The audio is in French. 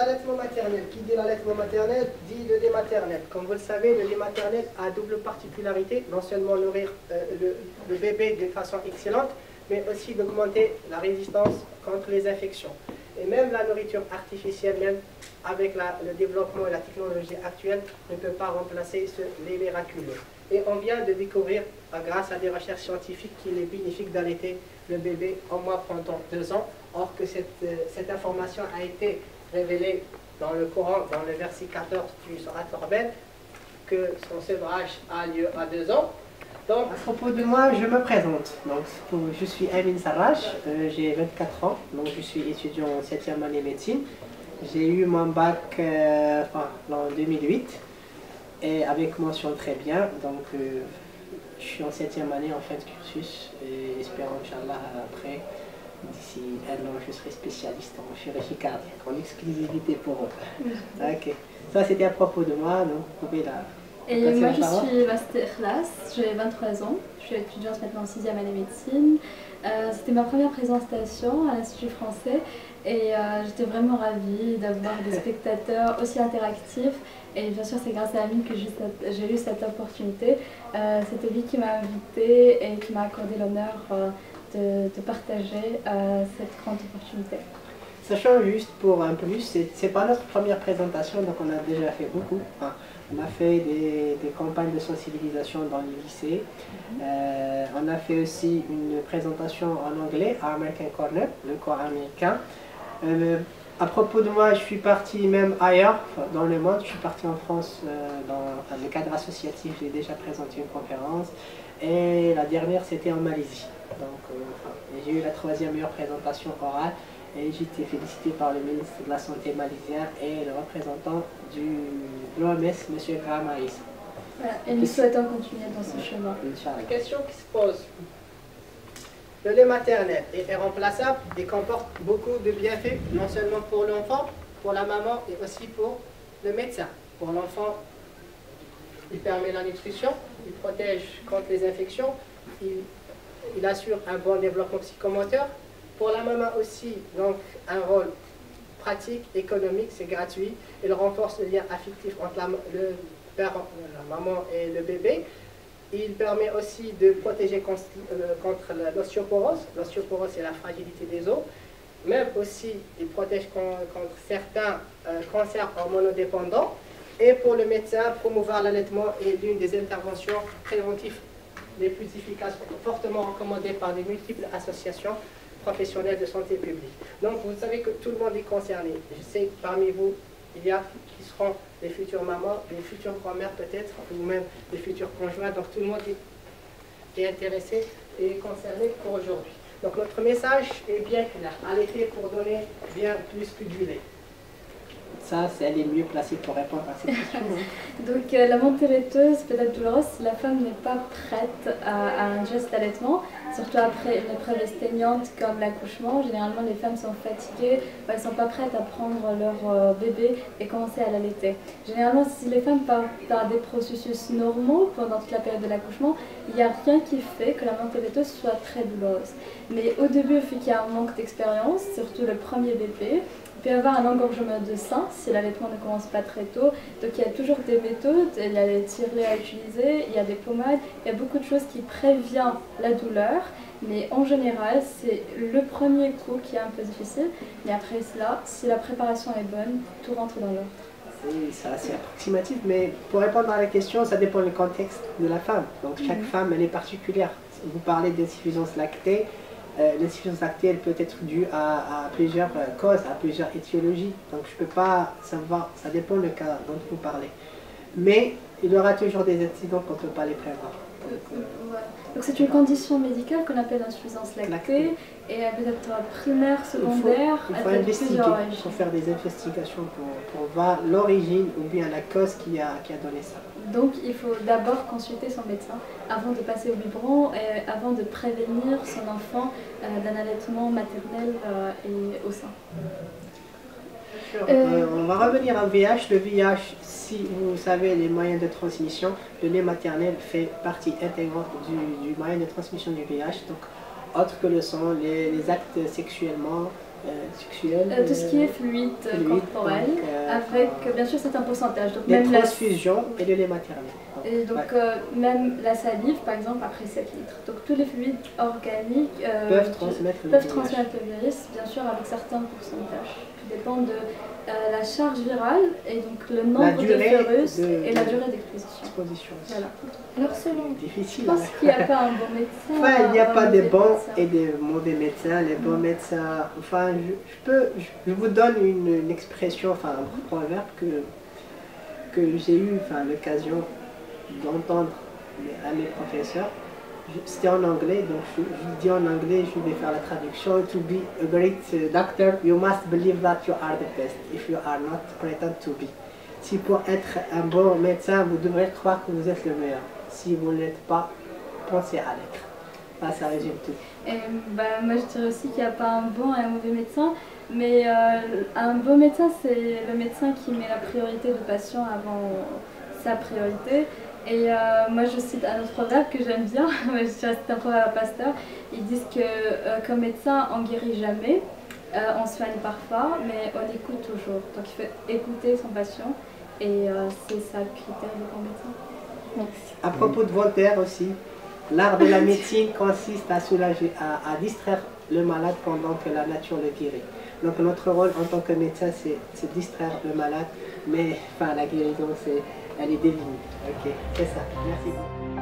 L'allaitement maternel, qui dit l'allaitement maternel, dit le lait maternel. Comme vous le savez, le lait maternel a double particularité, non seulement nourrir euh, le, bébé de façon excellente, mais aussi d'augmenter la résistance contre les infections. Et même la nourriture artificielle, même avec le développement et la technologie actuelle, ne peut pas remplacer ce lait miraculeux. Et on vient de découvrir, euh, grâce à des recherches scientifiques, qu'il est bénéfique d'allaiter le bébé au moins pendant deux ans, or que cette, euh, cette information a été révélée dans le Coran, dans le verset 14 du Surat Torbel, que son sévrage a lieu à deux ans. Donc, à propos de moi, je me présente. Donc, je suis Amin Sarraj, euh, j'ai 24 ans, donc je suis étudiant en 7e année médecine. J'ai eu mon bac en 2008 et avec mention très bien. Donc, euh, je suis en septième année en fin de cursus et espérons, Inch'Allah, après, d'ici un an, je serai spécialiste en chirurgie cardiaque, en exclusivité pour eux. ok. Ça, c'était à propos de moi, donc vous pouvez la. Et moi, je suis Master Ikhlas, j'ai 23 ans, je suis étudiante maintenant en 6e année médecine. Euh, c'était ma première présentation à l'Institut français et euh, j'étais vraiment ravie d'avoir des spectateurs aussi interactifs. Et bien sûr, c'est grâce à Amine que j'ai eu cette opportunité. Euh, C'était lui qui m'a invité et qui m'a accordé l'honneur de, de, partager cette grande opportunité. Sachant juste pour un plus, c'est pas notre première présentation, donc on a déjà fait beaucoup. on a fait des, des, campagnes de sensibilisation dans les lycées. Mhm. Euh, on a fait aussi une présentation en anglais à American Corner, le corps américain. Euh, à propos de moi, je suis parti même ailleurs dans le monde. Je suis parti en France euh, dans le cadre associatif. J'ai déjà présenté une conférence. Et la dernière, c'était en Malaisie. Donc, j'ai eu la troisième meilleure présentation orale et j'ai été félicité par le ministre de la Santé malaisien et le représentant de l'OMS, M. Graham Harris. et nous souhaitons continuer dans ce chemin. La question qui se pose, le lait maternel est remplaçable et comporte beaucoup de bienfaits, non seulement pour l'enfant, pour la maman et aussi pour le médecin. Pour l'enfant, il permet la nutrition, il protège contre les infections, il, assure un bon développement psychomoteur, pour la maman aussi, donc un rôle pratique, économique, c'est gratuit. Il renforce le lien affectif entre le la maman et le bébé. Il permet aussi de protéger contre, euh, l'ostéoporose. L'ostéoporose, c'est la fragilité des os. Même aussi, il protège contre, certains euh, cancers hormonodépendants. Et pour le médecin, promouvoir l'allaitement est l'une des interventions préventives les plus efficaces, fortement recommandées par de multiples associations professionnels de santé publique. Donc vous savez que tout le monde est concerné. Je sais que parmi vous, il y a qui seront les futures mamans, les futures grand-mères peut-être, ou même les futurs conjoints. Donc tout le monde est, intéressé et concerné pour aujourd'hui. Donc notre message est bien clair. Allaiter pour donner bien plus que du lait ça, elle est mieux placée pour répondre à cette question. Hein. Donc euh, la montée laiteuse peut être douloureuse si la femme n'est pas prête à, un geste d'allaitement, surtout après une épreuve estaignante comme l'accouchement. Généralement, les femmes sont fatiguées, elles ne sont pas prêtes à prendre leur euh, bébé et commencer à l'allaiter. Généralement, si les femmes partent par des processus normaux pendant toute la période de l'accouchement, il n'y a rien qui fait que la montée laiteuse soit très douloureuse. Mais au début, vu qu'il y a un manque d'expérience, surtout le premier bébé, peut y avoir un engorgement de sein si l'allaitement ne commence pas très tôt. Donc il y a toujours des méthodes, il y a des tirets à utiliser, il y a des pommades, il y a beaucoup de choses qui préviennent la douleur. Mais en général, c'est le premier coup qui est un peu difficile. Mais après cela, si la préparation est bonne, tout rentre dans l'ordre. C'est assez approximatif, mais pour répondre à la question, ça dépend du contexte de la femme. Donc chaque mhm. femme, elle est particulière. Vous parlez d'insuffisance lactée, l'insuffisance lactée peut être due à, plusieurs euh, causes, à plusieurs étiologies. Donc je ne peux pas savoir, ça dépend du cas dont vous parlez. Mais il y aura toujours des incidents qu'on ne peut pas les prévoir. Donc c'est une condition médicale qu'on appelle insuffisance lactée et elle peut être primaire, secondaire. Il faut, investiguer, il faut faire des investigations pour, voir l'origine ou bien la cause qui a, qui a donné ça. Donc il faut d'abord consulter son médecin avant de passer au biberon et avant de prévenir son enfant euh, d'un allaitement maternel euh, et au sein. Euh, on va revenir au VIH. Le VIH, si vous savez les moyens de transmission, le lait maternel fait partie intégrante du, moyen de transmission du VIH. Donc, autre que le sang, les, actes sexuellement euh. Euh, tout ce qui est fluide, euh, fluide, corporel, donc, euh, avec bien sûr c'est un pourcentage. Donc les même la, transfusions et le lait maternel. et donc Ouais. euh, même la salive par exemple après 7 litres. Donc tous les fluides organiques peuvent qui- transmettre le peuvent VIH. transmettre le virus, bien sûr avec certains pourcentages. Tout dépend de la charge virale et donc le nombre de virus de- et la durée d'exposition. Exposition. Voilà. Alors selon Difficile. je pense hein. qu'il n'y a pas un bon médecin. Enfin, il n'y a pas de bons et de mauvais médecins. Les bons médecins, enfin, je, peux, je, vous donne une, expression, enfin, un proverbe que, que j'ai eu enfin, l'occasion d'entendre à mes professeurs. C'était en anglais, donc je, dis en anglais, je vais faire la traduction. To be a great uh, doctor, you must believe that you are the best. If you are not, pretend to be. Si pour être un bon médecin, vous devrez croire que vous êtes le meilleur. Si vous ne l'êtes pas, pensez à l'être. Ça résume tout. Et, bah, moi, je dirais aussi qu'il n'y a pas un bon et un mauvais médecin, mais euh, un bon médecin, c'est le médecin qui met la priorité du patient avant sa priorité. Et euh, moi, je cite un autre proverbe que j'aime bien, je dirais c'est un proverbe à Pasteur. Ils disent que euh, comme médecin, on guérit jamais, euh, on soigne parfois, mais on écoute toujours. Donc il faut écouter son patient, et euh, c'est ça le critère du bon médecin. Merci. À propos de Voltaire aussi, l'art de la médecine consiste à soulager, à, distraire le malade pendant que la nature le guérit. Donc notre rôle en tant que médecin, c'est c'est distraire le malade, mais la guérison, c'est, elle est divine. Ok, c'est ça. Merci.